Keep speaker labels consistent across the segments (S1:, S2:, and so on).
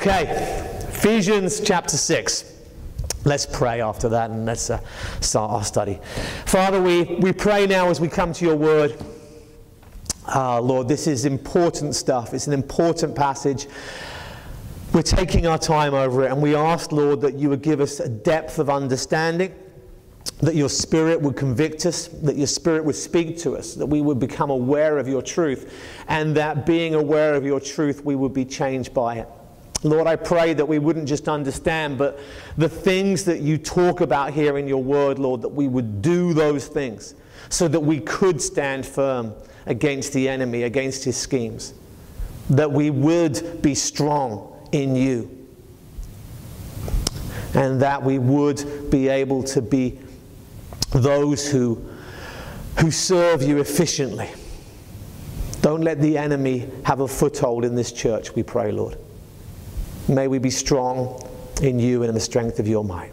S1: Okay, Ephesians chapter 6. Let's pray after that and let's uh, start our study. Father, we, we pray now as we come to your word. Ah, Lord, this is important stuff. It's an important passage. We're taking our time over it, and we ask, Lord, that you would give us a depth of understanding, that your Spirit would convict us, that your Spirit would speak to us, that we would become aware of your truth, and that being aware of your truth, we would be changed by it. Lord, I pray that we wouldn't just understand, but the things that you talk about here in your word, Lord, that we would do those things so that we could stand firm against the enemy, against his schemes. That we would be strong in you. And that we would be able to be those who, who serve you efficiently. Don't let the enemy have a foothold in this church, we pray, Lord. May we be strong in you and in the strength of your might.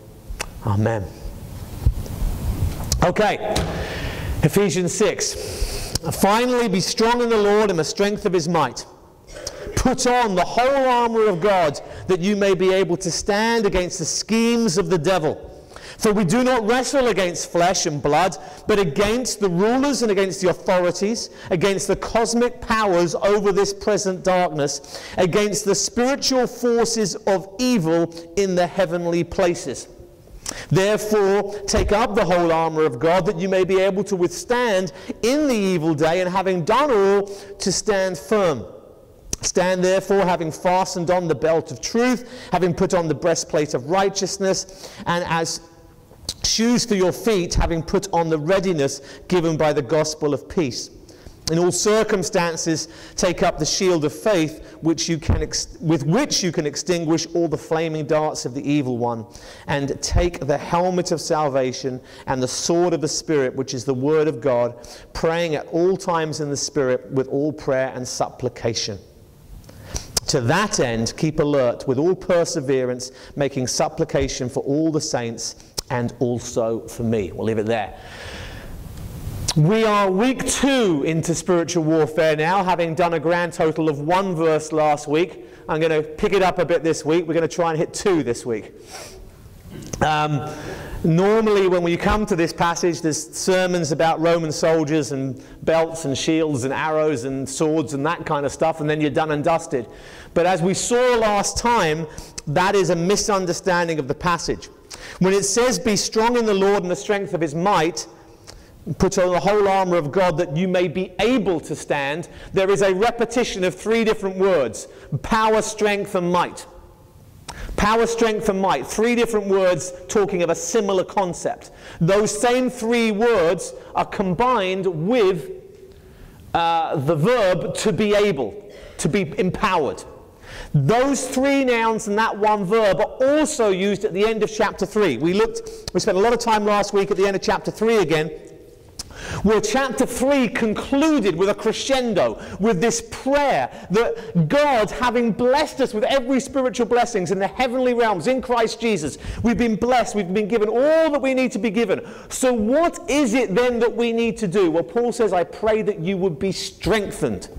S1: Amen. Okay, Ephesians 6. Finally, be strong in the Lord and the strength of his might. Put on the whole armor of God that you may be able to stand against the schemes of the devil. For we do not wrestle against flesh and blood, but against the rulers and against the authorities, against the cosmic powers over this present darkness, against the spiritual forces of evil in the heavenly places. Therefore, take up the whole armor of God that you may be able to withstand in the evil day, and having done all, to stand firm. Stand therefore, having fastened on the belt of truth, having put on the breastplate of righteousness, and as shoes for your feet, having put on the readiness given by the gospel of peace. In all circumstances, take up the shield of faith which you can with which you can extinguish all the flaming darts of the evil one, and take the helmet of salvation and the sword of the Spirit, which is the word of God, praying at all times in the Spirit with all prayer and supplication. To that end, keep alert with all perseverance, making supplication for all the saints and also for me. We'll leave it there. We are week two into spiritual warfare now, having done a grand total of one verse last week. I'm going to pick it up a bit this week. We're going to try and hit two this week. Um, normally, when we come to this passage, there's sermons about Roman soldiers and belts and shields and arrows and swords and that kind of stuff, and then you're done and dusted. But as we saw last time, that is a misunderstanding of the passage. When it says, Be strong in the Lord and the strength of his might, put on the whole armor of God that you may be able to stand, there is a repetition of three different words power, strength, and might. Power, strength, and might. Three different words talking of a similar concept. Those same three words are combined with uh, the verb to be able, to be empowered. Those three nouns and that one verb are also used at the end of chapter 3. We looked, we spent a lot of time last week at the end of chapter 3 again where chapter 3 concluded with a crescendo, with this prayer that God, having blessed us with every spiritual blessings in the heavenly realms in Christ Jesus, we've been blessed, we've been given all that we need to be given. So, what is it then that we need to do? Well, Paul says, I pray that you would be strengthened.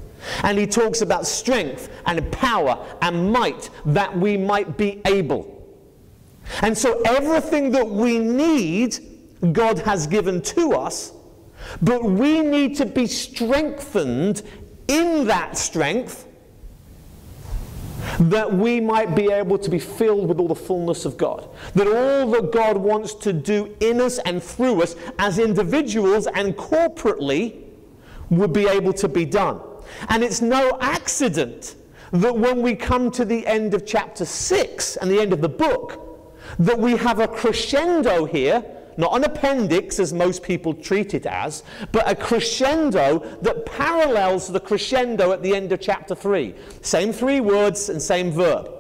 S1: And he talks about strength and power and might that we might be able. And so, everything that we need, God has given to us but we need to be strengthened in that strength that we might be able to be filled with all the fullness of God. That all that God wants to do in us and through us as individuals and corporately would be able to be done. And it's no accident that when we come to the end of chapter 6 and the end of the book, that we have a crescendo here not an appendix as most people treat it as, but a crescendo that parallels the crescendo at the end of chapter 3. Same three words and same verb.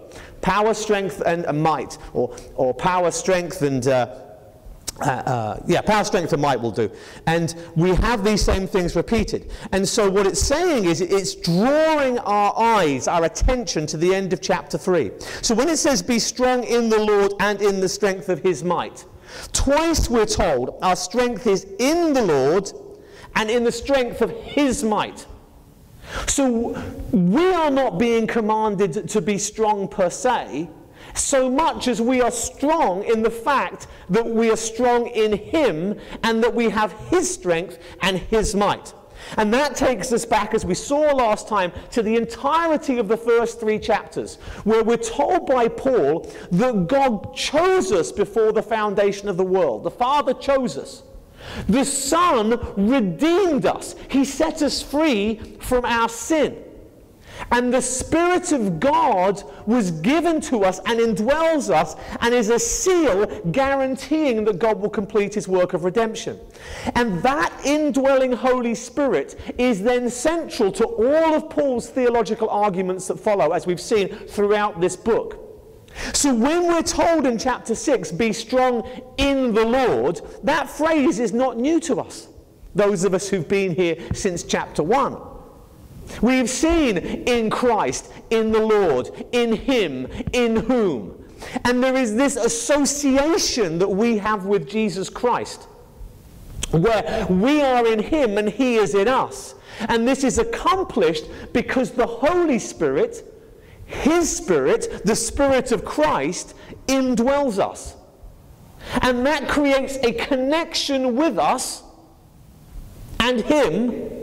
S1: Power, strength, and, might, or, or power, strength, and uh, uh, uh, yeah, power, strength, and might will do. And we have these same things repeated. And so what it's saying is it's drawing our eyes, our attention to the end of chapter 3. So when it says, be strong in the Lord and in the strength of his might, Twice we're told our strength is in the Lord and in the strength of His might. So we are not being commanded to be strong per se, so much as we are strong in the fact that we are strong in Him and that we have His strength and His might. And that takes us back, as we saw last time, to the entirety of the first three chapters, where we're told by Paul that God chose us before the foundation of the world. The Father chose us. The Son redeemed us. He set us free from our sin. And the Spirit of God was given to us and indwells us and is a seal guaranteeing that God will complete his work of redemption. And that indwelling Holy Spirit is then central to all of Paul's theological arguments that follow, as we've seen throughout this book. So when we're told in chapter 6, be strong in the Lord, that phrase is not new to us, those of us who've been here since chapter 1. We've seen in Christ, in the Lord, in Him, in whom. And there is this association that we have with Jesus Christ, where we are in Him and He is in us. And this is accomplished because the Holy Spirit, His Spirit, the Spirit of Christ, indwells us. And that creates a connection with us and Him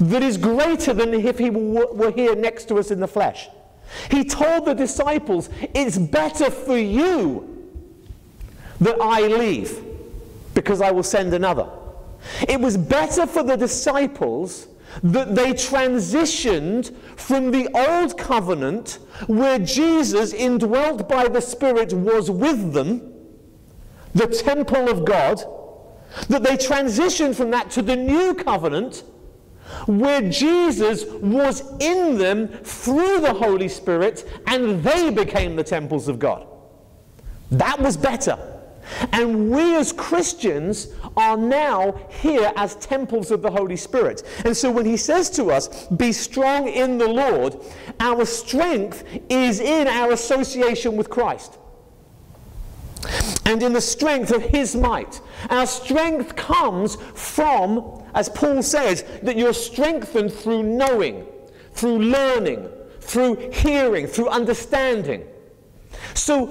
S1: that is greater than if he were here next to us in the flesh. He told the disciples, It's better for you that I leave because I will send another. It was better for the disciples that they transitioned from the old covenant where Jesus, indwelt by the Spirit, was with them, the temple of God, that they transitioned from that to the new covenant where Jesus was in them through the Holy Spirit and they became the temples of God. That was better. And we as Christians are now here as temples of the Holy Spirit. And so when he says to us, be strong in the Lord, our strength is in our association with Christ and in the strength of his might. Our strength comes from, as Paul says, that you're strengthened through knowing, through learning, through hearing, through understanding. So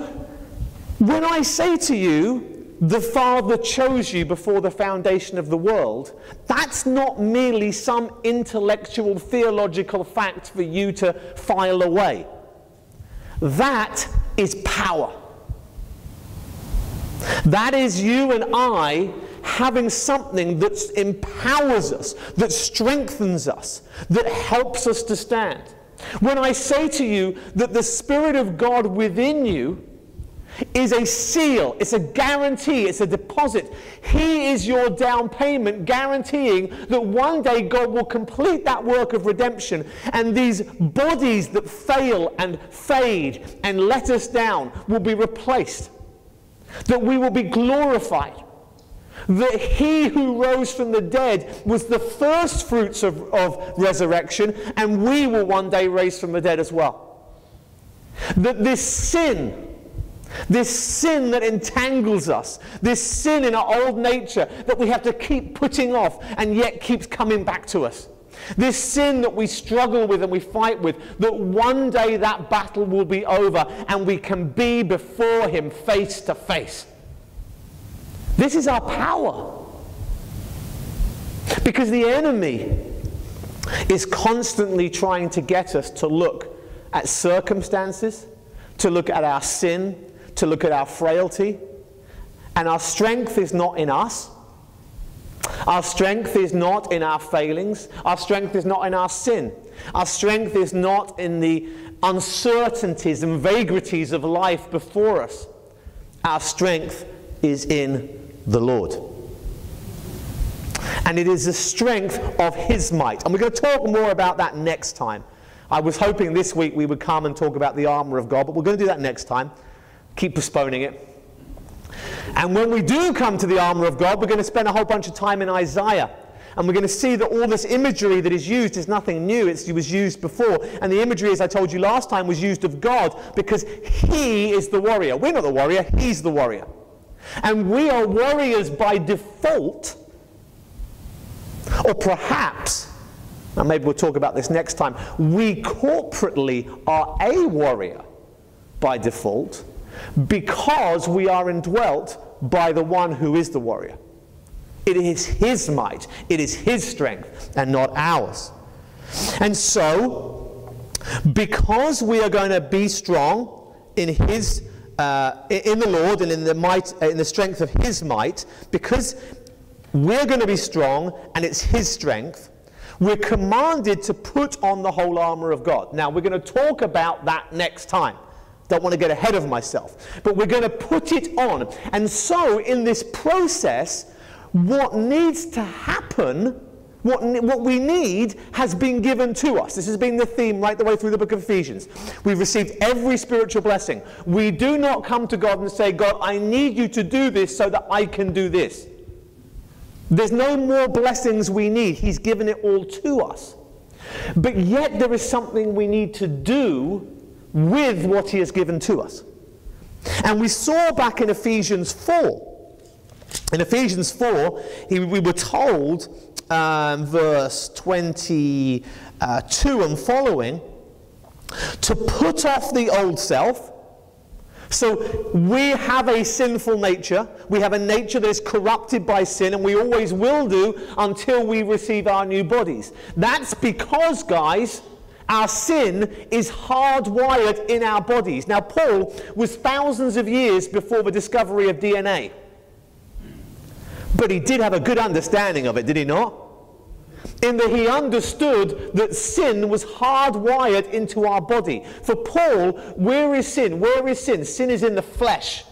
S1: when I say to you, the Father chose you before the foundation of the world, that's not merely some intellectual theological fact for you to file away. That is power. That is you and I having something that empowers us, that strengthens us, that helps us to stand. When I say to you that the Spirit of God within you is a seal, it's a guarantee, it's a deposit. He is your down payment, guaranteeing that one day God will complete that work of redemption, and these bodies that fail and fade and let us down will be replaced that we will be glorified. That he who rose from the dead was the first fruits of, of resurrection, and we will one day raise from the dead as well. That this sin, this sin that entangles us, this sin in our old nature that we have to keep putting off and yet keeps coming back to us. This sin that we struggle with and we fight with, that one day that battle will be over and we can be before Him face to face. This is our power. Because the enemy is constantly trying to get us to look at circumstances, to look at our sin, to look at our frailty. And our strength is not in us, our strength is not in our failings. Our strength is not in our sin. Our strength is not in the uncertainties and vagaries of life before us. Our strength is in the Lord. And it is the strength of His might. And we're going to talk more about that next time. I was hoping this week we would come and talk about the armor of God, but we're going to do that next time. Keep postponing it. And when we do come to the armor of God, we're going to spend a whole bunch of time in Isaiah. And we're going to see that all this imagery that is used is nothing new. It's, it was used before. And the imagery, as I told you last time, was used of God because He is the warrior. We're not the warrior, He's the warrior. And we are warriors by default, or perhaps and maybe we'll talk about this next time, we corporately are a warrior by default because we are indwelt by the one who is the warrior. It is his might, it is his strength, and not ours. And so, because we are going to be strong in his uh, in the Lord and in the might in the strength of his might, because we're going to be strong and it's his strength, we're commanded to put on the whole armor of God. Now, we're going to talk about that next time. Don't want to get ahead of myself. But we're going to put it on. And so, in this process, what needs to happen, what, what we need, has been given to us. This has been the theme right the way through the book of Ephesians. We've received every spiritual blessing. We do not come to God and say, God, I need you to do this so that I can do this. There's no more blessings we need. He's given it all to us. But yet, there is something we need to do with what He has given to us. And we saw back in Ephesians 4. In Ephesians 4, he, we were told, um, verse 22 and following, to put off the old self so we have a sinful nature. We have a nature that is corrupted by sin, and we always will do until we receive our new bodies. That's because, guys, our sin is hardwired in our bodies. Now, Paul was thousands of years before the discovery of DNA. But he did have a good understanding of it, did he not? in that he understood that sin was hardwired into our body. For Paul, where is sin? Where is sin? Sin is in the flesh,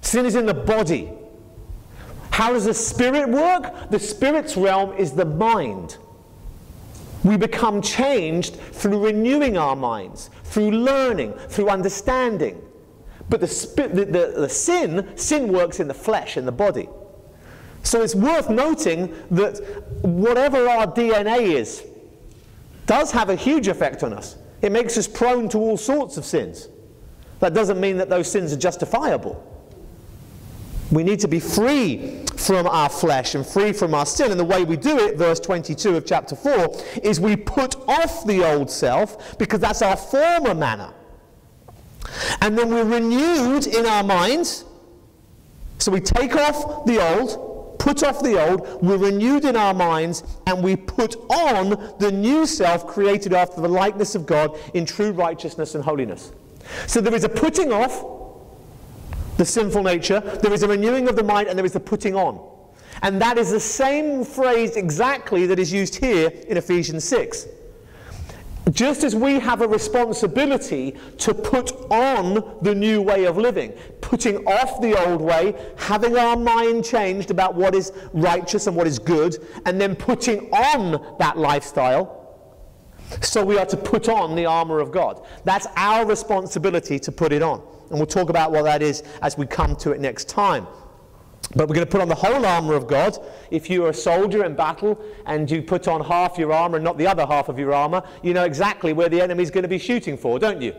S1: sin is in the body. How does the spirit work? The spirit's realm is the mind. We become changed through renewing our minds, through learning, through understanding. But the, the, the, the sin, sin works in the flesh, in the body. So it's worth noting that whatever our DNA is does have a huge effect on us. It makes us prone to all sorts of sins. That doesn't mean that those sins are justifiable. We need to be free from our flesh and free from our sin. And the way we do it, verse 22 of chapter 4, is we put off the old self because that's our former manner. And then we're renewed in our minds. So we take off the old put off the old, we're renewed in our minds, and we put on the new self created after the likeness of God in true righteousness and holiness. So there is a putting off the sinful nature, there is a renewing of the mind, and there is a putting on. And that is the same phrase exactly that is used here in Ephesians 6. Just as we have a responsibility to put on the new way of living, putting off the old way, having our mind changed about what is righteous and what is good, and then putting on that lifestyle, so we are to put on the armor of God. That's our responsibility to put it on. And we'll talk about what that is as we come to it next time. But we're going to put on the whole armour of God. If you are a soldier in battle and you put on half your armour and not the other half of your armour, you know exactly where the enemy is going to be shooting for, don't you?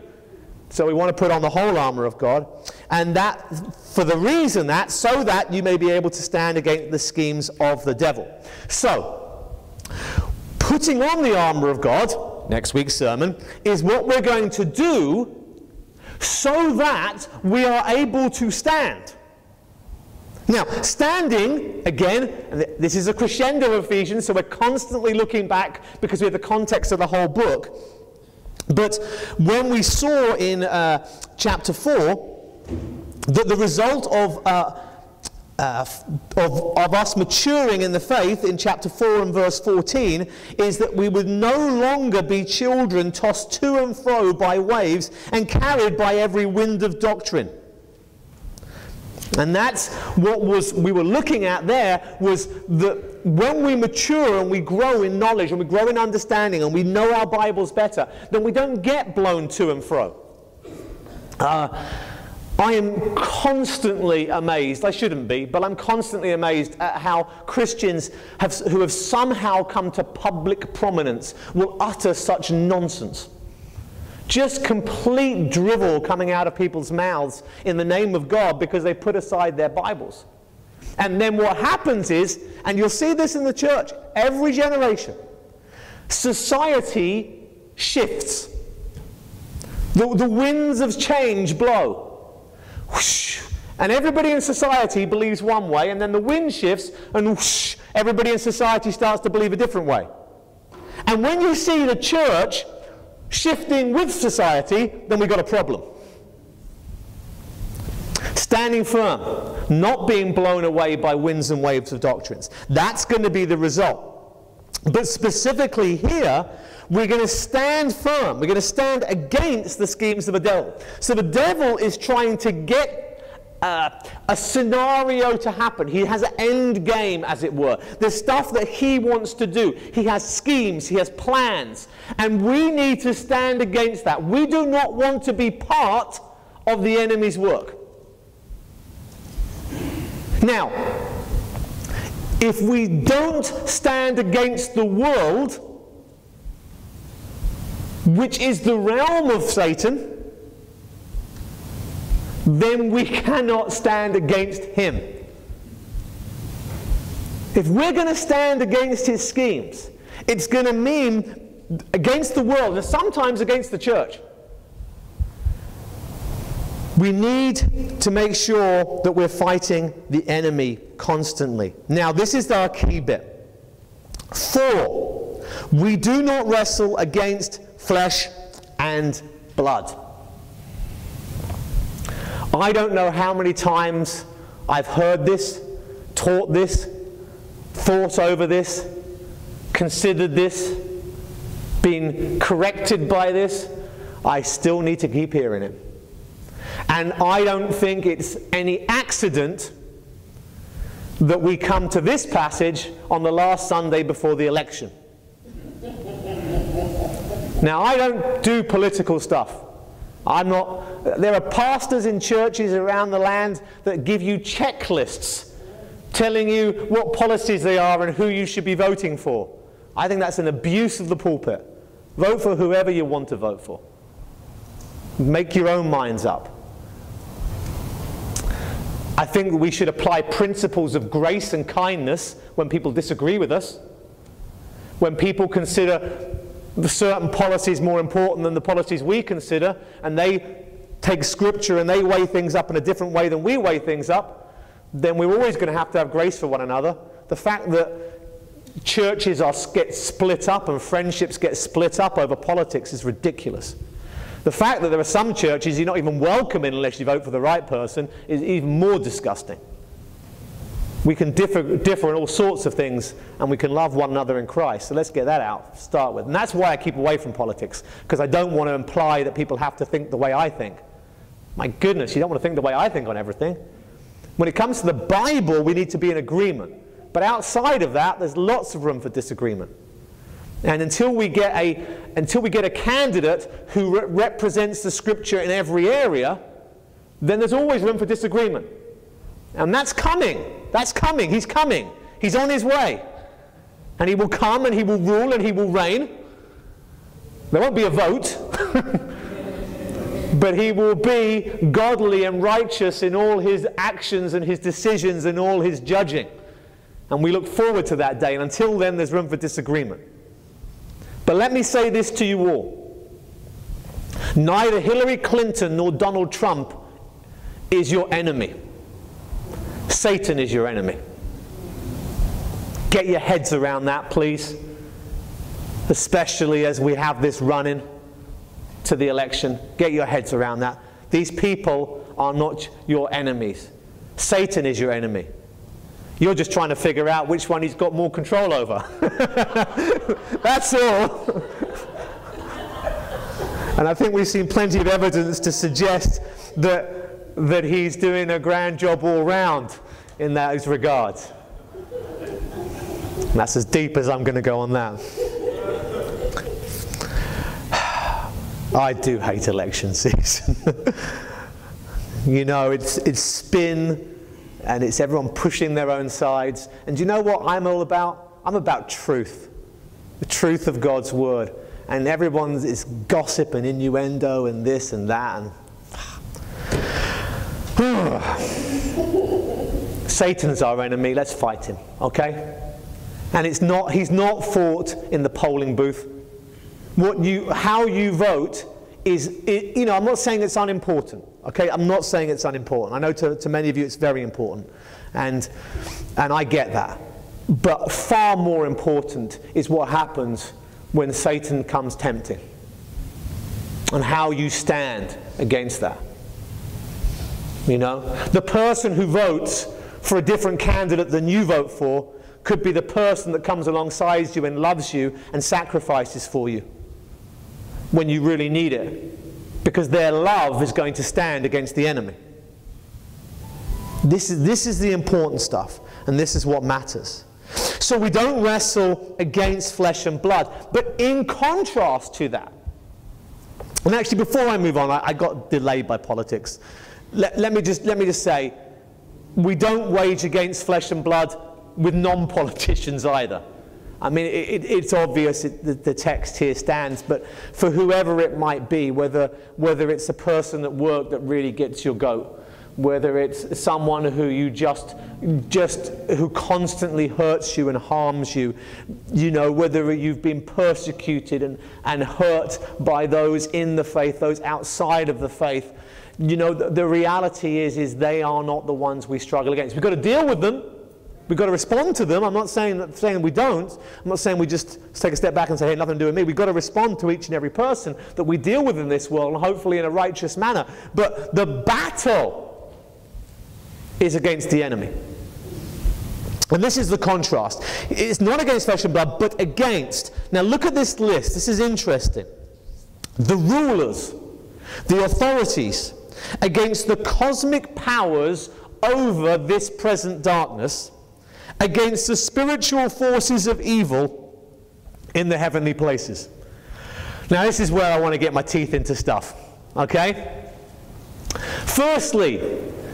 S1: So we want to put on the whole armour of God. And that, for the reason that, so that you may be able to stand against the schemes of the devil. So, putting on the armour of God, next week's sermon, is what we're going to do so that we are able to stand. Now, standing, again, this is a crescendo of Ephesians, so we're constantly looking back because we have the context of the whole book. But when we saw in uh, chapter 4 that the result of, uh, uh, of, of us maturing in the faith in chapter 4 and verse 14 is that we would no longer be children tossed to and fro by waves and carried by every wind of doctrine. And that's what was we were looking at there was that when we mature and we grow in knowledge and we grow in understanding and we know our Bibles better, then we don't get blown to and fro. Uh, I am constantly amazed, I shouldn't be, but I'm constantly amazed at how Christians have, who have somehow come to public prominence will utter such nonsense. Just complete drivel coming out of people's mouths in the name of God because they put aside their Bibles. And then what happens is, and you'll see this in the church every generation, society shifts. The, the winds of change blow. Whoosh, and everybody in society believes one way, and then the wind shifts, and whoosh, everybody in society starts to believe a different way. And when you see the church shifting with society, then we've got a problem. Standing firm, not being blown away by winds and waves of doctrines. That's going to be the result. But specifically here, we're going to stand firm. We're going to stand against the schemes of the devil. So the devil is trying to get uh, a scenario to happen. He has an end game, as it were. The stuff that he wants to do. He has schemes, he has plans. And we need to stand against that. We do not want to be part of the enemy's work. Now, if we don't stand against the world, which is the realm of Satan, then we cannot stand against him. If we're going to stand against his schemes, it's going to mean against the world and sometimes against the church. We need to make sure that we're fighting the enemy constantly. Now, this is our key bit. For, we do not wrestle against flesh and blood. I don't know how many times I've heard this, taught this, thought over this, considered this, been corrected by this. I still need to keep hearing it. And I don't think it's any accident that we come to this passage on the last Sunday before the election. Now, I don't do political stuff. I'm not, there are pastors in churches around the land that give you checklists telling you what policies they are and who you should be voting for. I think that's an abuse of the pulpit. Vote for whoever you want to vote for. Make your own minds up. I think we should apply principles of grace and kindness when people disagree with us. When people consider certain policies more important than the policies we consider, and they take scripture and they weigh things up in a different way than we weigh things up, then we're always going to have to have grace for one another. The fact that churches are, get split up and friendships get split up over politics is ridiculous. The fact that there are some churches you're not even welcome in unless you vote for the right person is even more disgusting. We can differ, differ in all sorts of things and we can love one another in Christ. So let's get that out start with. And that's why I keep away from politics, because I don't want to imply that people have to think the way I think. My goodness, you don't want to think the way I think on everything. When it comes to the Bible, we need to be in agreement. But outside of that, there's lots of room for disagreement. And until we get a, until we get a candidate who re represents the scripture in every area, then there's always room for disagreement. And that's coming. That's coming. He's coming. He's on his way. And he will come and he will rule and he will reign. There won't be a vote. but he will be godly and righteous in all his actions and his decisions and all his judging. And we look forward to that day. And until then, there's room for disagreement. But let me say this to you all neither Hillary Clinton nor Donald Trump is your enemy. Satan is your enemy. Get your heads around that, please. Especially as we have this running to the election. Get your heads around that. These people are not your enemies. Satan is your enemy. You're just trying to figure out which one he's got more control over. That's all. and I think we've seen plenty of evidence to suggest that that he's doing a grand job all round in those regards. That's as deep as I'm going to go on that. I do hate election season. you know, it's, it's spin and it's everyone pushing their own sides. And do you know what I'm all about? I'm about truth, the truth of God's word. And everyone's is gossip and innuendo and this and that. And Satan's our enemy. Let's fight him, okay? And it's not, he's not fought in the polling booth. What you, how you vote is, it, you know, I'm not saying it's unimportant. Okay, I'm not saying it's unimportant. I know to, to many of you it's very important. And, and I get that. But far more important is what happens when Satan comes tempting and how you stand against that. You know, the person who votes for a different candidate than you vote for could be the person that comes alongside you and loves you and sacrifices for you when you really need it because their love is going to stand against the enemy. This is, this is the important stuff, and this is what matters. So we don't wrestle against flesh and blood. But in contrast to that, and actually before I move on, I, I got delayed by politics. Let, let, me just, let me just say, we don't wage against flesh and blood with non-politicians either. I mean, it, it's obvious the, the, text here stands, but for whoever it might be, whether, whether it's a person at work that really gets your goat, whether it's someone who you just, just who constantly hurts you and harms you, you know, whether you've been persecuted and, and hurt by those in the faith, those outside of the faith, you know, the, the reality is, is they are not the ones we struggle against. We've got to deal with them. We've got to respond to them. I'm not saying that saying we don't. I'm not saying we just take a step back and say, hey, nothing to do with me. We've got to respond to each and every person that we deal with in this world, and hopefully in a righteous manner. But the battle is against the enemy. And this is the contrast. It's not against flesh and blood, but against. Now look at this list. This is interesting. The rulers, the authorities, against the cosmic powers over this present darkness, against the spiritual forces of evil in the heavenly places. Now, this is where I want to get my teeth into stuff. Okay? Firstly,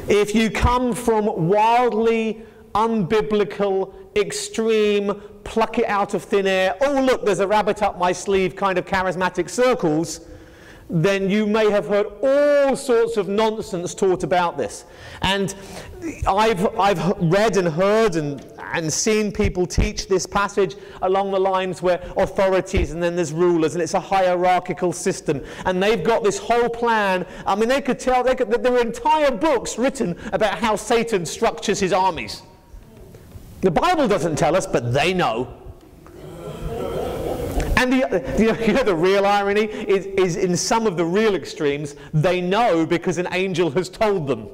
S1: if you come from wildly unbiblical, extreme, pluck it out of thin air, oh, look, there's a rabbit up my sleeve kind of charismatic circles, then you may have heard all sorts of nonsense taught about this. And I've, I've read and heard and, and seen people teach this passage along the lines where authorities and then there's rulers and it's a hierarchical system. And they've got this whole plan. I mean, they could tell, they could, there are entire books written about how Satan structures his armies. The Bible doesn't tell us, but they know. And the, you, know, you know, the real irony is, is in some of the real extremes, they know because an angel has told them.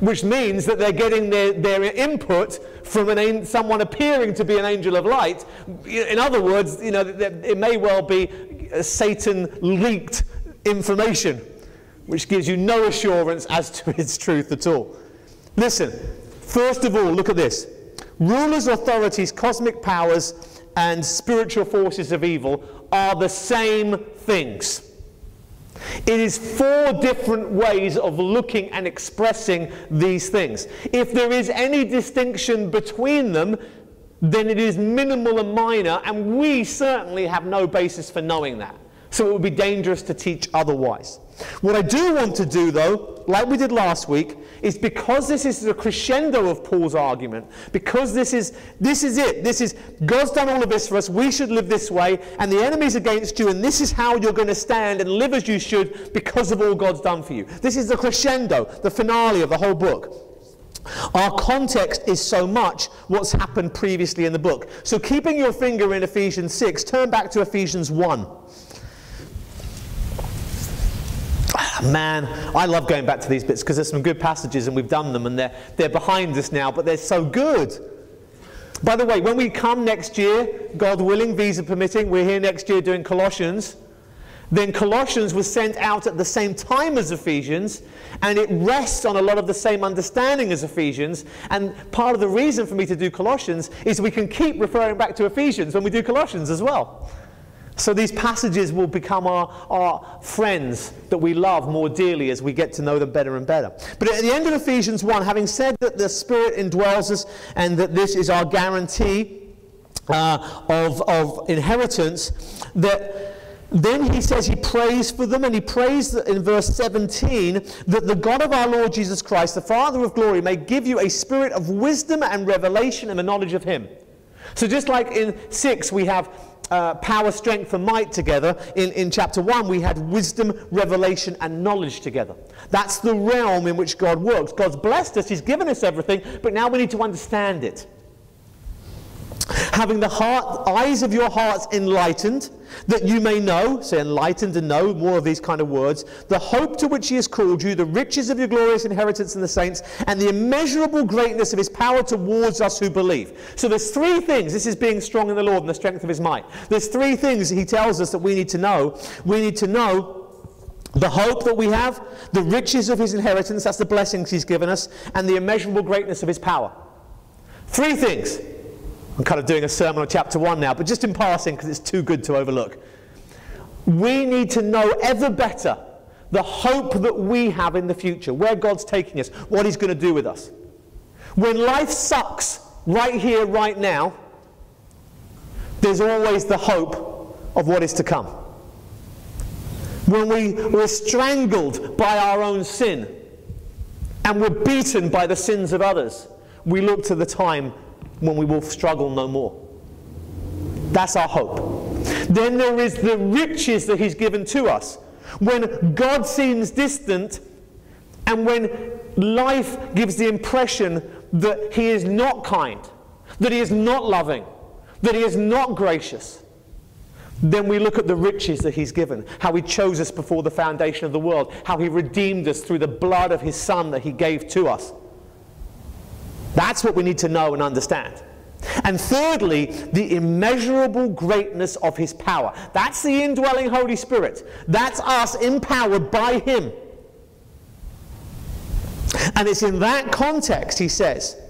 S1: Which means that they're getting their, their input from an, someone appearing to be an angel of light. In other words, you know, it may well be Satan leaked information, which gives you no assurance as to its truth at all. Listen, first of all, look at this. Rulers, authorities, cosmic powers, and spiritual forces of evil are the same things. It is four different ways of looking and expressing these things. If there is any distinction between them, then it is minimal and minor, and we certainly have no basis for knowing that. So it would be dangerous to teach otherwise. What I do want to do, though, like we did last week, is because this is the crescendo of Paul's argument, because this is, this is it, this is God's done all of this for us, we should live this way, and the enemy's against you, and this is how you're going to stand and live as you should because of all God's done for you. This is the crescendo, the finale of the whole book. Our context is so much what's happened previously in the book. So, keeping your finger in Ephesians 6, turn back to Ephesians 1. Man, I love going back to these bits because there's some good passages and we've done them and they're, they're behind us now, but they're so good. By the way, when we come next year, God willing, visa permitting, we're here next year doing Colossians. Then Colossians was sent out at the same time as Ephesians, and it rests on a lot of the same understanding as Ephesians. And part of the reason for me to do Colossians is we can keep referring back to Ephesians when we do Colossians as well. So these passages will become our, our friends that we love more dearly as we get to know them better and better. But at the end of Ephesians 1, having said that the Spirit indwells us and that this is our guarantee uh, of, of inheritance, that then he says he prays for them, and he prays in verse 17 that the God of our Lord Jesus Christ, the Father of glory, may give you a spirit of wisdom and revelation and the knowledge of him So just like in 6 we have uh, power, strength, and might together. In, in chapter 1, we had wisdom, revelation, and knowledge together. That's the realm in which God works. God's blessed us, He's given us everything, but now we need to understand it having the heart, eyes of your hearts enlightened, that you may know, say enlightened and know, more of these kind of words, the hope to which he has called you, the riches of your glorious inheritance in the saints, and the immeasurable greatness of his power towards us who believe. So there's three things. This is being strong in the Lord and the strength of his might. There's three things he tells us that we need to know. We need to know the hope that we have, the riches of his inheritance, that's the blessings he's given us, and the immeasurable greatness of his power. Three things. I'm kind of doing a sermon on chapter 1 now, but just in passing because it's too good to overlook. We need to know ever better the hope that we have in the future, where God's taking us, what He's going to do with us. When life sucks right here, right now, there's always the hope of what is to come. When we, we're strangled by our own sin and we're beaten by the sins of others, we look to the time when we will struggle no more. That's our hope. Then there is the riches that He's given to us. When God seems distant and when life gives the impression that He is not kind, that He is not loving, that He is not gracious, then we look at the riches that He's given, how He chose us before the foundation of the world, how He redeemed us through the blood of His Son that He gave to us. That's what we need to know and understand. And thirdly, the immeasurable greatness of his power. That's the indwelling Holy Spirit. That's us empowered by him. And it's in that context, he says,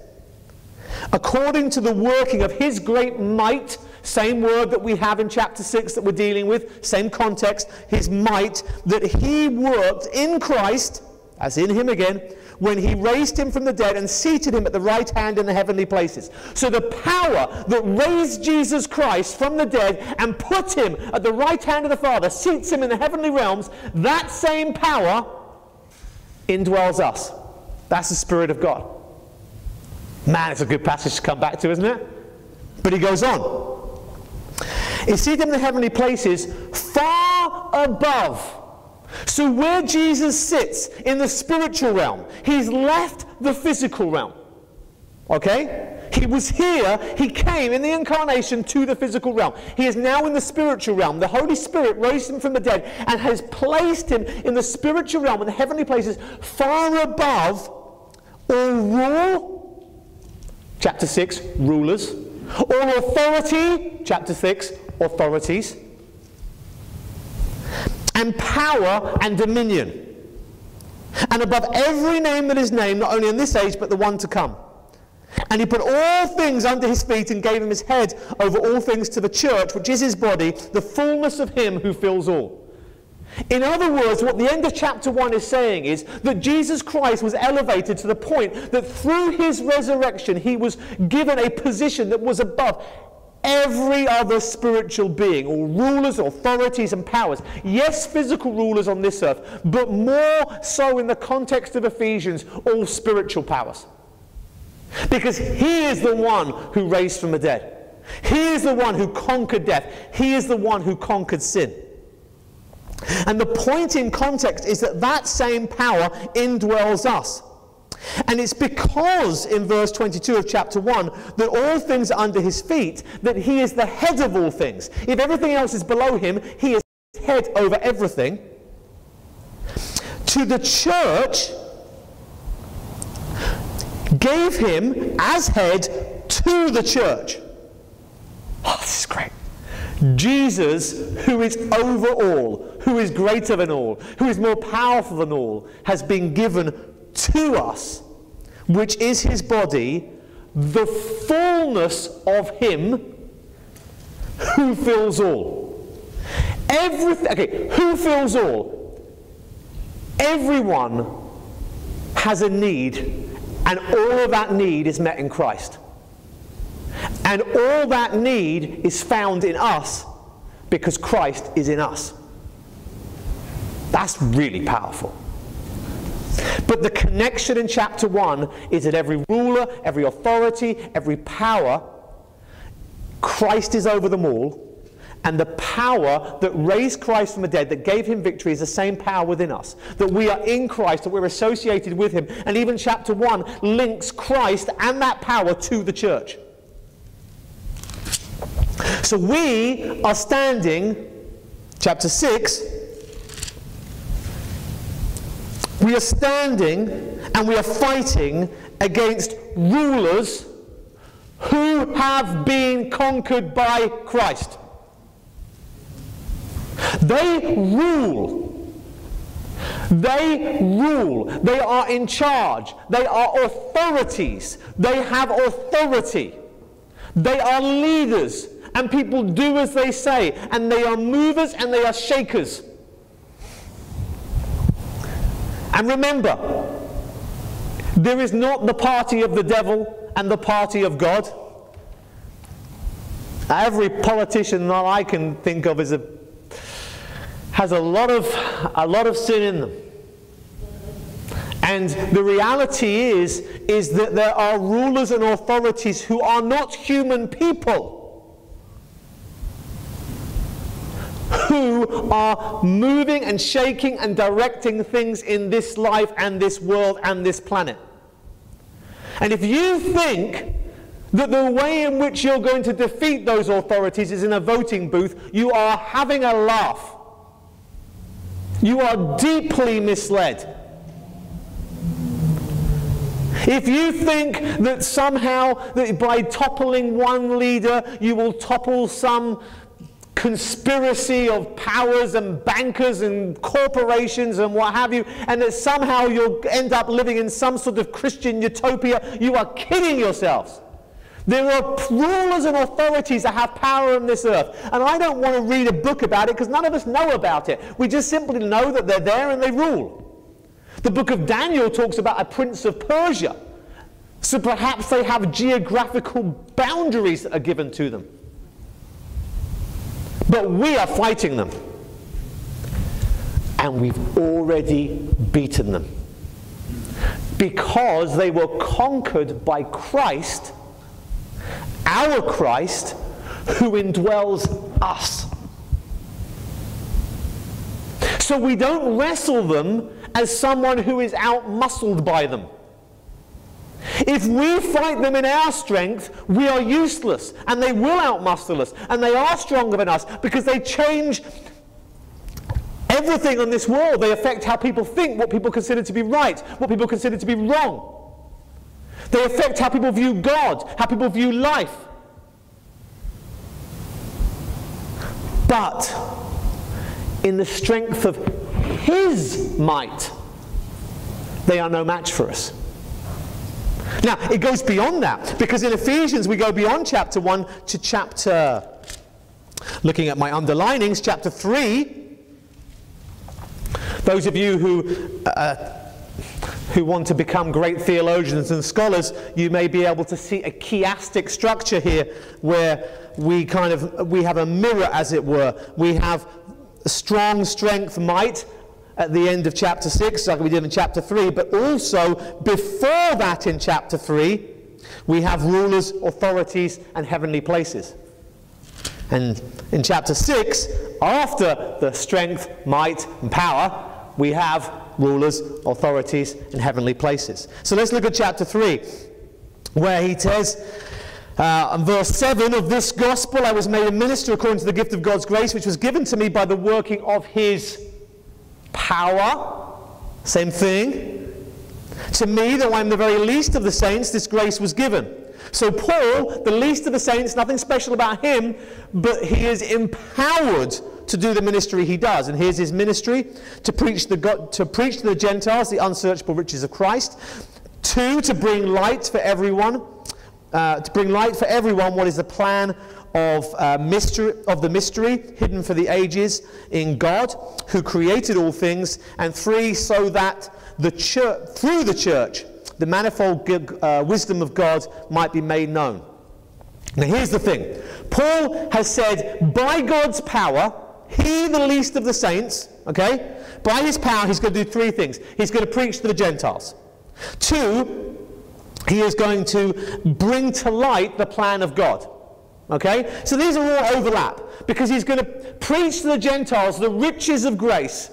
S1: according to the working of his great might, same word that we have in chapter 6 that we're dealing with, same context, his might, that he worked in Christ, as in him again, when he raised him from the dead and seated him at the right hand in the heavenly places. So the power that raised Jesus Christ from the dead and put him at the right hand of the Father, seats him in the heavenly realms, that same power indwells us. That's the Spirit of God. Man, it's a good passage to come back to, isn't it? But he goes on. He seated him in the heavenly places far above so, where Jesus sits in the spiritual realm, he's left the physical realm. Okay? He was here, he came in the incarnation to the physical realm. He is now in the spiritual realm. The Holy Spirit raised him from the dead and has placed him in the spiritual realm, in the heavenly places, far above all rule, chapter 6, rulers, all authority, chapter 6, authorities and power and dominion. And above every name that is named, not only in this age, but the one to come. And he put all things under his feet and gave him his head over all things to the church, which is his body, the fullness of him who fills all. In other words, what the end of chapter 1 is saying is that Jesus Christ was elevated to the point that through his resurrection he was given a position that was above every other spiritual being, or rulers, authorities, and powers. Yes, physical rulers on this earth, but more so in the context of Ephesians, all spiritual powers. Because he is the one who raised from the dead. He is the one who conquered death. He is the one who conquered sin. And the point in context is that that same power indwells us. And it's because in verse 22 of chapter 1 that all things are under his feet, that he is the head of all things. If everything else is below him, he is head over everything. To the church, gave him as head to the church. Oh, this is great. Jesus, who is over all, who is greater than all, who is more powerful than all, has been given to us, which is his body, the fullness of him who fills all. Everything, okay, who fills all? Everyone has a need, and all of that need is met in Christ. And all that need is found in us because Christ is in us. That's really powerful. But the connection in chapter 1 is that every ruler, every authority, every power Christ is over them all, and the power that raised Christ from the dead, that gave him victory, is the same power within us. That we are in Christ, that we're associated with him. And even chapter 1 links Christ and that power to the church. So we are standing, chapter 6, we are standing and we are fighting against rulers who have been conquered by Christ. They rule. They rule. They are in charge. They are authorities. They have authority. They are leaders. And people do as they say. And they are movers and they are shakers. And remember, there is not the party of the devil and the party of God. Every politician that I can think of is a, has a lot, of, a lot of sin in them. And the reality is, is that there are rulers and authorities who are not human people. Are moving and shaking and directing things in this life and this world and this planet. And if you think that the way in which you're going to defeat those authorities is in a voting booth, you are having a laugh. You are deeply misled. If you think that somehow that by toppling one leader you will topple some conspiracy of powers and bankers and corporations and what have you, and that somehow you'll end up living in some sort of Christian utopia, you are kidding yourselves. There are rulers and authorities that have power on this earth. And I don't want to read a book about it because none of us know about it. We just simply know that they're there and they rule. The book of Daniel talks about a prince of Persia. So perhaps they have geographical boundaries that are given to them. But we are fighting them. And we've already beaten them. Because they were conquered by Christ, our Christ, who indwells us. So we don't wrestle them as someone who is outmuscled by them. If we fight them in our strength, we are useless and they will outmuscle us and they are stronger than us because they change everything on this world. They affect how people think, what people consider to be right, what people consider to be wrong. They affect how people view God, how people view life. But in the strength of His might, they are no match for us. Now, it goes beyond that because in Ephesians we go beyond chapter 1 to chapter, looking at my underlinings, chapter 3. Those of you who, uh, who want to become great theologians and scholars, you may be able to see a chiastic structure here where we kind of we have a mirror as it were. We have strong strength, might, at the end of chapter 6, like we did in chapter 3, but also before that in chapter 3, we have rulers, authorities, and heavenly places. And in chapter 6, after the strength, might, and power, we have rulers, authorities, and heavenly places. So let's look at chapter 3, where he says, uh, in verse 7 of this gospel, I was made a minister according to the gift of God's grace, which was given to me by the working of his power, same thing. To me, though I'm the very least of the saints, this grace was given. So, Paul, the least of the saints, nothing special about him, but he is empowered to do the ministry he does. And here's his ministry to preach, the to preach to the Gentiles the unsearchable riches of Christ. Two, to bring light for everyone. Uh, to bring light for everyone what is the plan of, uh, mystery, of the mystery hidden for the ages in God, who created all things, and three, so that the church, through the church, the manifold uh, wisdom of God might be made known. Now, here's the thing Paul has said, by God's power, he, the least of the saints, okay, by his power, he's going to do three things. He's going to preach to the Gentiles. Two, he is going to bring to light the plan of God. Okay? So these are all overlap because he's going to preach to the Gentiles the riches of grace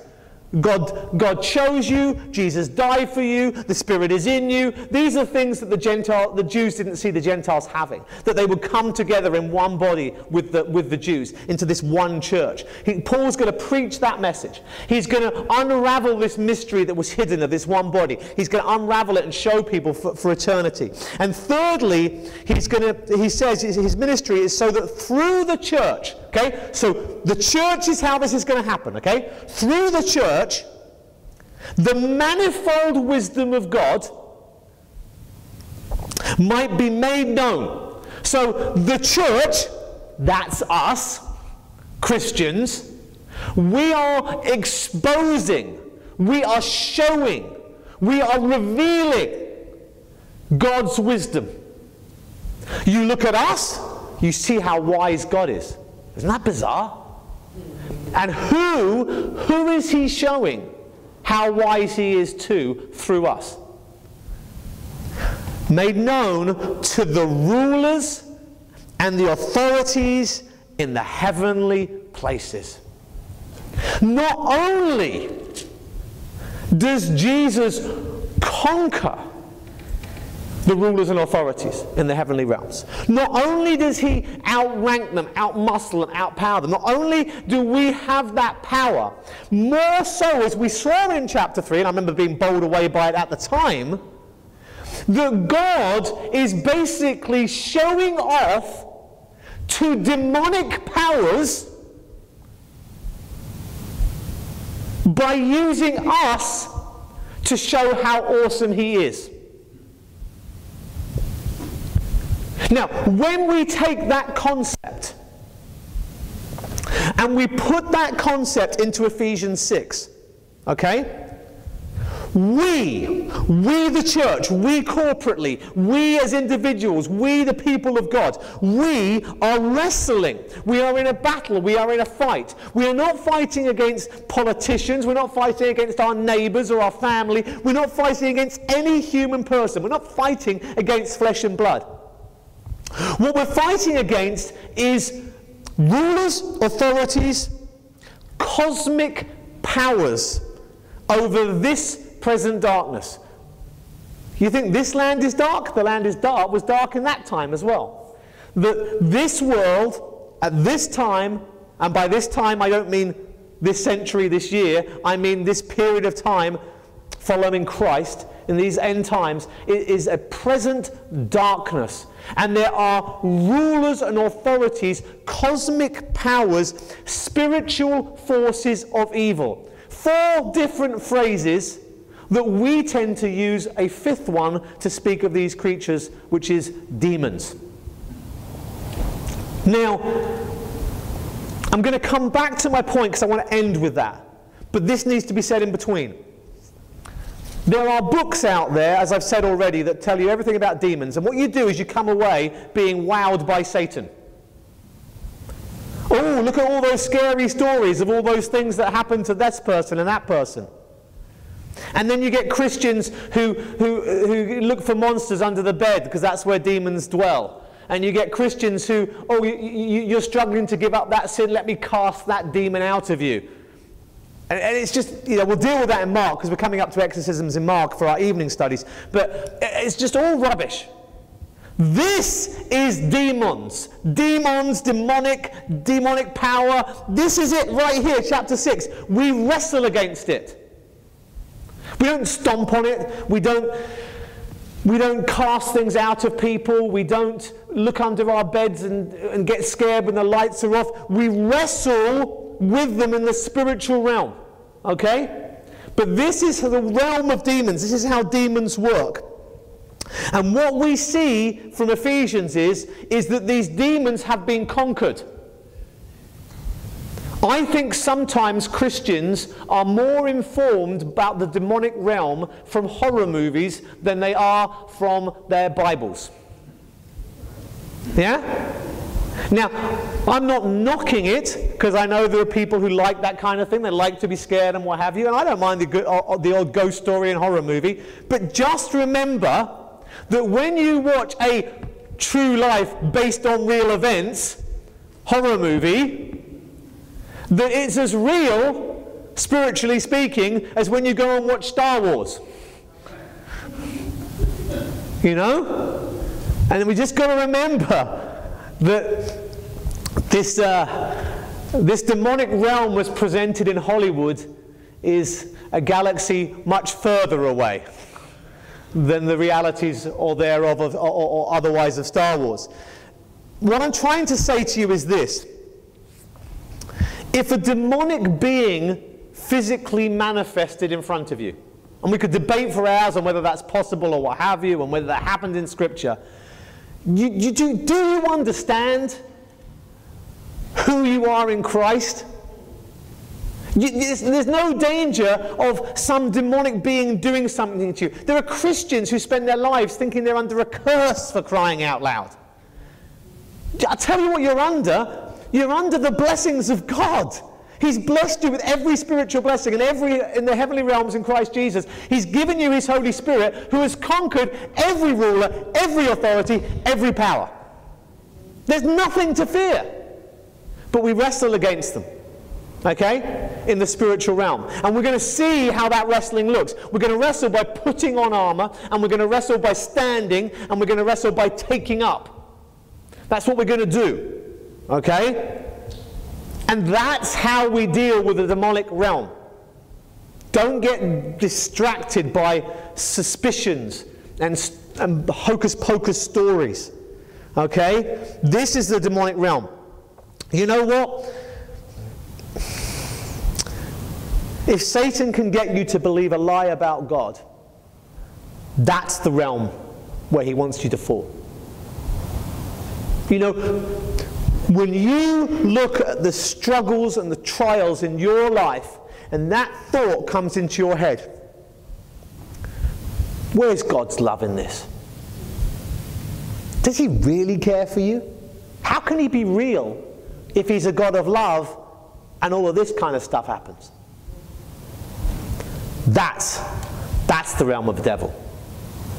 S1: God, God chose you, Jesus died for you, the Spirit is in you. These are things that the Gentile, the Jews didn't see the Gentiles having. That they would come together in one body with the, with the Jews into this one church. He, Paul's going to preach that message. He's going to unravel this mystery that was hidden of this one body. He's going to unravel it and show people for, for eternity. And thirdly, he's to, he says his ministry is so that through the church, Okay? So the church is how this is going to happen, okay? Through the church, the manifold wisdom of God might be made known. So the church, that's us, Christians, we are exposing, we are showing, we are revealing God's wisdom. You look at us, you see how wise God is. Isn't that bizarre? And who, who is he showing how wise he is to through us? Made known to the rulers and the authorities in the heavenly places. Not only does Jesus conquer the rulers and authorities in the heavenly realms. Not only does he outrank them, outmuscle them, outpower them, not only do we have that power, more so as we saw in chapter 3, and I remember being bowled away by it at the time, that God is basically showing off to demonic powers by using us to show how awesome he is. Now, when we take that concept and we put that concept into Ephesians 6, okay? We, we the church, we corporately, we as individuals, we the people of God, we are wrestling. We are in a battle. We are in a fight. We are not fighting against politicians. We're not fighting against our neighbors or our family. We're not fighting against any human person. We're not fighting against flesh and blood. What we're fighting against is rulers, authorities, cosmic powers over this present darkness. You think this land is dark? The land is dark, was dark in that time as well. That this world, at this time, and by this time I don't mean this century, this year, I mean this period of time following Christ, in these end times is a present darkness. And there are rulers and authorities, cosmic powers, spiritual forces of evil. Four different phrases that we tend to use a fifth one to speak of these creatures, which is demons. Now, I'm going to come back to my point because I want to end with that. But this needs to be said in between. There are books out there, as I've said already, that tell you everything about demons. And what you do is you come away being wowed by Satan. Oh, look at all those scary stories of all those things that happened to this person and that person. And then you get Christians who, who, who look for monsters under the bed because that's where demons dwell. And you get Christians who, oh, you, you, you're struggling to give up that sin, let me cast that demon out of you. And, and it's just, you know, we'll deal with that in Mark because we're coming up to exorcisms in Mark for our evening studies. But it's just all rubbish. This is demons. Demons, demonic, demonic power. This is it right here, chapter 6. We wrestle against it. We don't stomp on it. We don't, we don't cast things out of people. We don't look under our beds and, and get scared when the lights are off. We wrestle with them in the spiritual realm. Okay? But this is the realm of demons. This is how demons work. And what we see from Ephesians is, is that these demons have been conquered. I think sometimes Christians are more informed about the demonic realm from horror movies than they are from their Bibles. Yeah? Now, I'm not knocking it because I know there are people who like that kind of thing. They like to be scared and what have you. And I don't mind the, uh, uh, the old ghost story and horror movie. But just remember that when you watch a true life based on real events horror movie, that it's as real, spiritually speaking, as when you go and watch Star Wars. You know? And we just got to remember that this, uh, this demonic realm was presented in Hollywood is a galaxy much further away than the realities or thereof of, or, or otherwise of Star Wars. What I'm trying to say to you is this. If a demonic being physically manifested in front of you, and we could debate for hours on whether that's possible or what have you, and whether that happened in Scripture, you, you do, do you understand who you are in Christ? You, there's, there's, no danger of some demonic being doing something to you. There are Christians who spend their lives thinking they're under a curse for crying out loud. I tell you what you're under. You're under the blessings of God. He's blessed you with every spiritual blessing in every in the heavenly realms in Christ Jesus. He's given you his Holy Spirit who has conquered every ruler, every authority, every power. There's nothing to fear. But we wrestle against them okay, in the spiritual realm. And we're going to see how that wrestling looks. We're going to wrestle by putting on armor, and we're going to wrestle by standing, and we're going to wrestle by taking up. That's what we're going to do, okay? And that's how we deal with the demonic realm. Don't get distracted by suspicions and, and hocus pocus stories. Okay? This is the demonic realm. You know what? If Satan can get you to believe a lie about God, that's the realm where he wants you to fall. You know, when you look at the struggles and the trials in your life, and that thought comes into your head, where's God's love in this? Does he really care for you? How can he be real if he's a God of love and all of this kind of stuff happens? That's, that's the realm of the devil.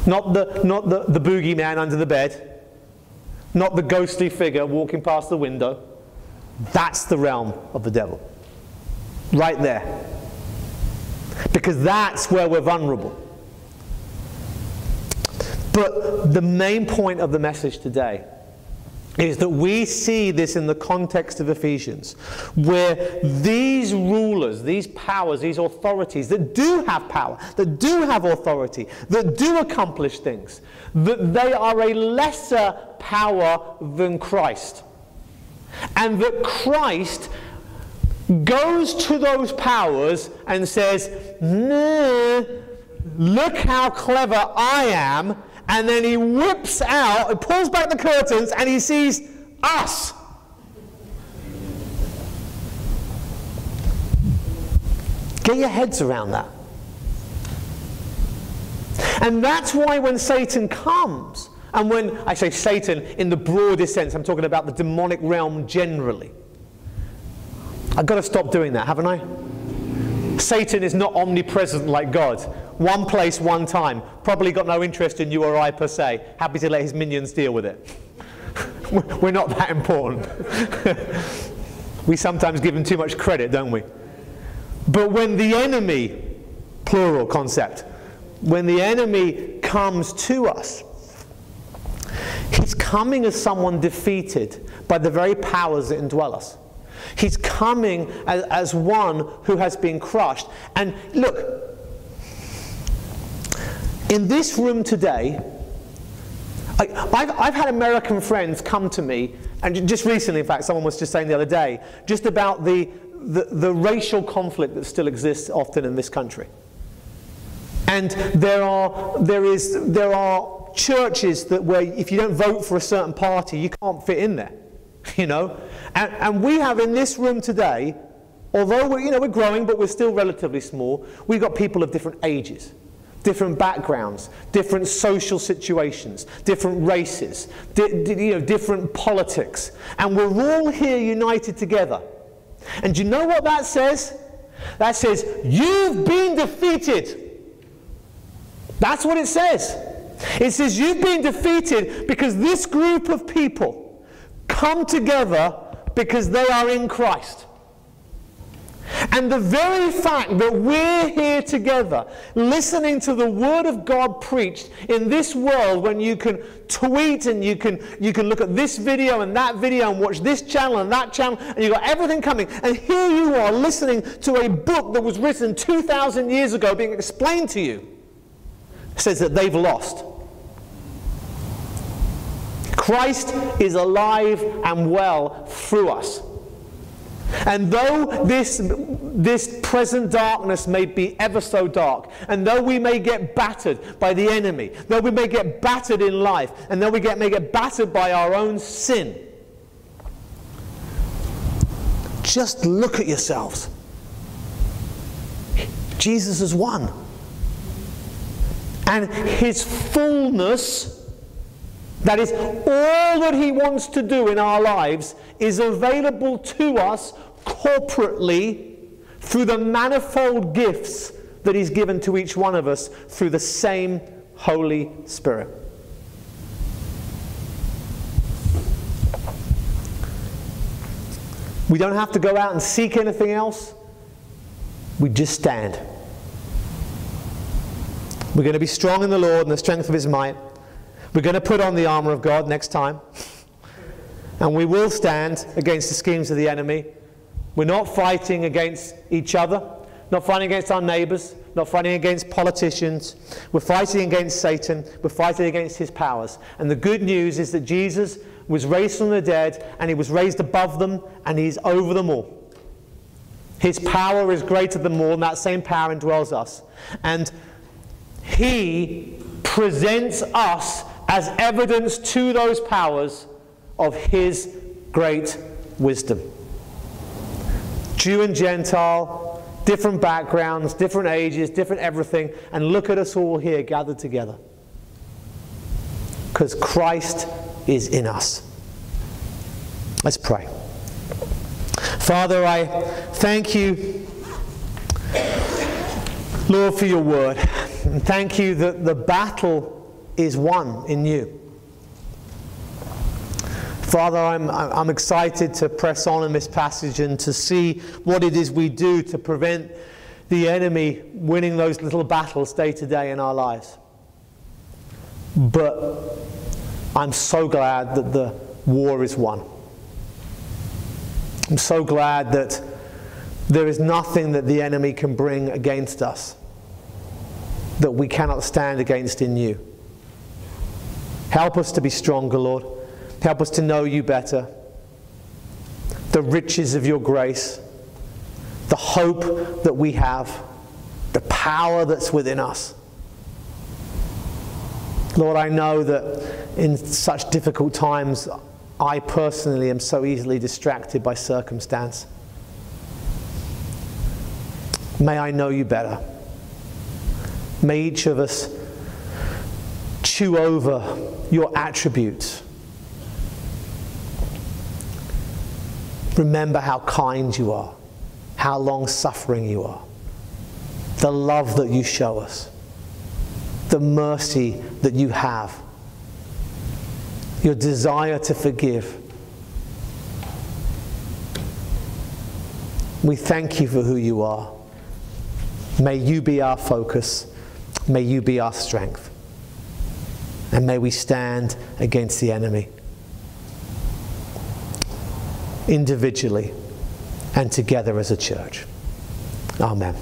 S1: Not the, not the, the boogeyman under the bed, not the ghostly figure walking past the window. That's the realm of the devil. Right there. Because that's where we're vulnerable. But the main point of the message today is that we see this in the context of Ephesians, where these rulers, these powers, these authorities that do have power, that do have authority, that do accomplish things, that they are a lesser power than Christ. And that Christ goes to those powers and says, nah, look how clever I am, and then he whips out, he pulls back the curtains, and he sees us. Get your heads around that. And that's why when Satan comes, and when I say Satan in the broadest sense, I'm talking about the demonic realm generally. I've got to stop doing that, haven't I? Satan is not omnipresent like God. One place, one time. Probably got no interest in you or I per se. Happy to let his minions deal with it. We're not that important. we sometimes give him too much credit, don't we? But when the enemy, plural concept, when the enemy comes to us, he's coming as someone defeated by the very powers that indwell us. He's coming as, as one who has been crushed. And look, in this room today, I, have I've had American friends come to me, and just recently, in fact, someone was just saying the other day, just about the, the, the racial conflict that still exists often in this country. And there are, there is, there are churches that where if you don't vote for a certain party, you can't fit in there. You know? And, and we have in this room today, although we're, you know, we're growing, but we're still relatively small, we've got people of different ages different backgrounds, different social situations, different races, di- di- you know, different politics. And we're all here united together. And you know what that says? That says, You've been defeated. That's what it says. It says you've been defeated because this group of people come together because they are in Christ. And the very fact that we're here together, listening to the Word of God preached in this world when you can tweet and you can, you can look at this video and that video and watch this channel and that channel, and you've got everything coming. And here you are listening to a book that was written 2,000 years ago being explained to you, says that they've lost. Christ is alive and well through us. And though this, this present darkness may be ever so dark, and though we may get battered by the enemy, though we may get battered in life, and though we get, may get battered by our own sin, just look at yourselves. Jesus has won. And his fullness that is, all that He wants to do in our lives is available to us corporately through the manifold gifts that He's given to each one of us through the same Holy Spirit. We don't have to go out and seek anything else. We just stand. We're going to be strong in the Lord and the strength of His might. We're going to put on the armor of God next time. And we will stand against the schemes of the enemy. We're not fighting against each other, not fighting against our neighbors, not fighting against politicians. We're fighting against Satan. We're fighting against his powers. And the good news is that Jesus was raised from the dead and he was raised above them and he's over them all. His power is greater than all, and that same power indwells us. And he presents us as evidence to those powers of his great wisdom. Jew and Gentile, different backgrounds, different ages, different everything, and look at us all here gathered together. Because Christ is in us. Let's pray. Father, I thank you, Lord, for your word. Thank you that the battle is won in you. Father, I'm, I'm excited to press on in this passage and to see what it is we do to prevent the enemy winning those little battles day to day in our lives. But I'm so glad that the war is won. I'm so glad that there is nothing that the enemy can bring against us that we cannot stand against in you. Help us to be stronger, Lord. Help us to know you better. The riches of your grace, the hope that we have, the power that's within us. Lord, I know that in such difficult times, I personally am so easily distracted by circumstance. May I know you better. May each of us chew over your attributes. Remember how kind you are, how long suffering you are, the love that you show us, the mercy that you have, your desire to forgive. We thank you for who you are. May you be our focus. May you be our strength. And may we stand against the enemy individually and together as a church. Amen.